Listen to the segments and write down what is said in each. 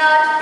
Lord.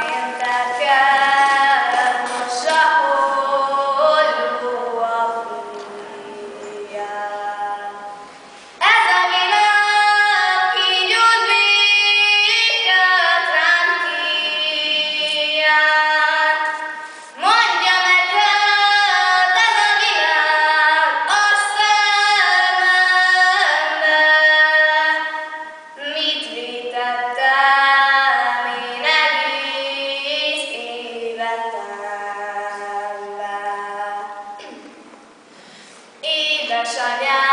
Warszawie.